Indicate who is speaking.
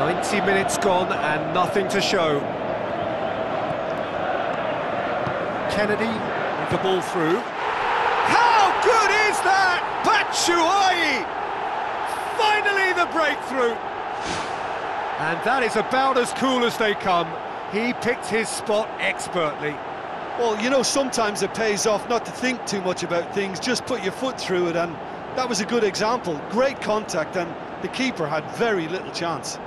Speaker 1: 90 minutes gone and nothing to show. Kennedy with the ball through. How good is that? Batshuayi! Finally the breakthrough! And that is about as cool as they come. He picked his spot expertly.
Speaker 2: Well, you know, sometimes it pays off not to think too much about things, just put your foot through it, and that was a good example. Great contact, and the keeper had very little chance.